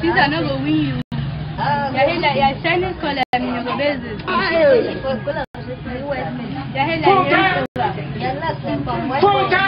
She's another Wii U. Chinese color, I mean, your. Ah, yeah. Yeah, yeah. Yeah, yeah. Yeah, yeah. Yeah, yeah. Yeah, yeah. Yeah, yeah. Yeah, yeah. Yeah, yeah. Yeah,